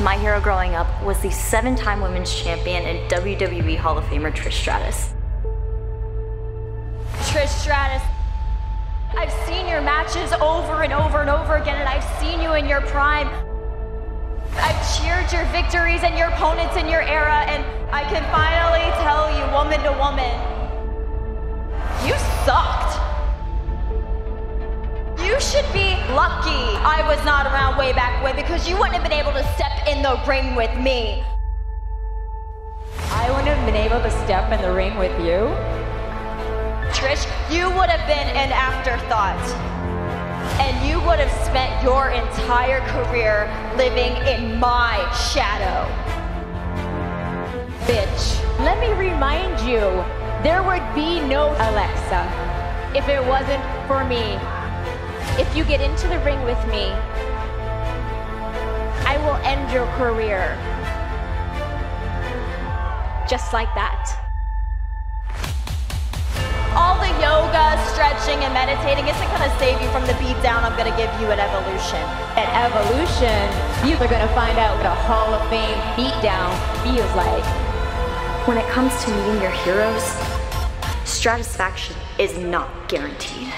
My hero growing up was the seven time women's champion and WWE Hall of Famer Trish Stratus. Trish Stratus, I've seen your matches over and over and over again, and I've seen you in your prime. I've cheered your victories and your opponents in your era, and I can finally tell you, woman to woman, you sucked. You should be lucky I was not because you wouldn't have been able to step in the ring with me. I wouldn't have been able to step in the ring with you. Trish, you would have been an afterthought. And you would have spent your entire career living in my shadow. Bitch. Let me remind you, there would be no Alexa if it wasn't for me. If you get into the ring with me, end your career. Just like that all the yoga, stretching, and meditating isn't to save you from the beat down I'm to give you at Evolution. At Evolution, you are to find out what a Hall of Fame beatdown feels like. When it comes to meeting your heroes, Stratusfaction is not guaranteed.